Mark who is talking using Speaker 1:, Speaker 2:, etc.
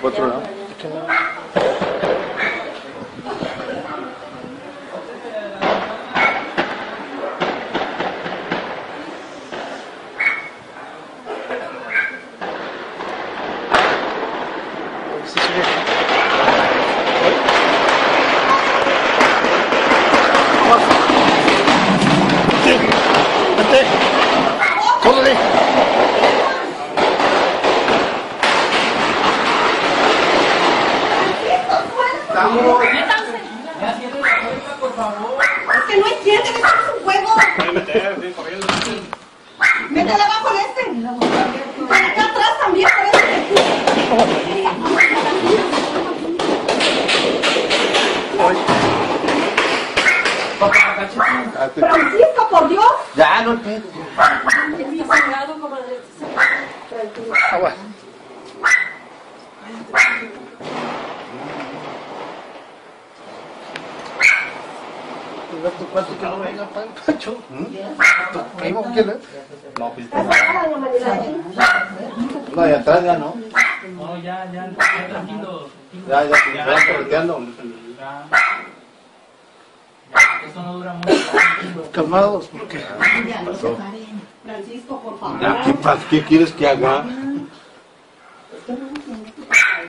Speaker 1: what's wrong?
Speaker 2: Es que no entienden, esto es un juego. Métela abajo de este. Para acá atrás también, parece Francisco, por Dios.
Speaker 3: Ya, no te.
Speaker 1: Agua. ¿Tu cuarto que no venga, Pan- Pancho? ¿Tu primo quién es?
Speaker 3: No, pues. No, y atrás ya no.
Speaker 4: No, ya, ya, ya tranquilo.
Speaker 3: Ya, ya, ya, ya correteando.
Speaker 4: Ya. Esto no dura mucho.
Speaker 1: Calmados, porque
Speaker 2: Francisco, por favor.
Speaker 3: Ya, ¿qué, pas- ¿Qué quieres que haga?